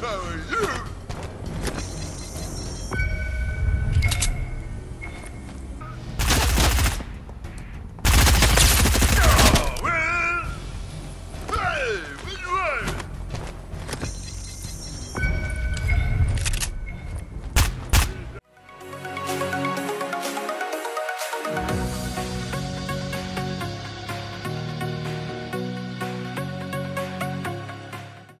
carry you!